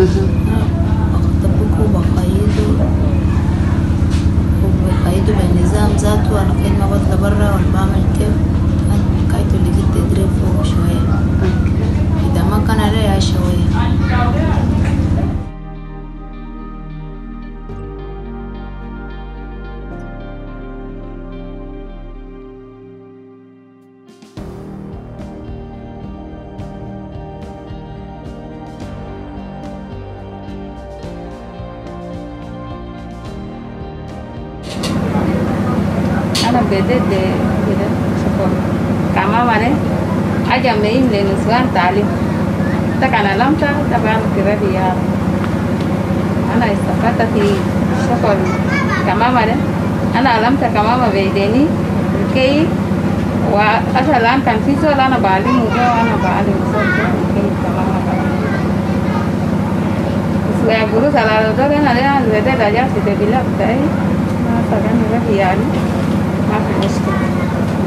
أخطبك وبقيد وبقيد بالنظام ذاته أنا كل ما بطلع وأنا بعمل كيف كايتو اللي جيت أدري فوق شوية ana bedede kida shukuru kama mane aja meim le nuswan talim takana lamta taban kiradi ya. Ana istafata fi shukuru kama mane ana lamta kama ma bedeni kei wa asa lan kan fiso lana bali mugo ana bali so kei kama ma Suaya guru salah satu kan ada yang beda aja sih bilang, tapi masa kan mereka hiari, Африки.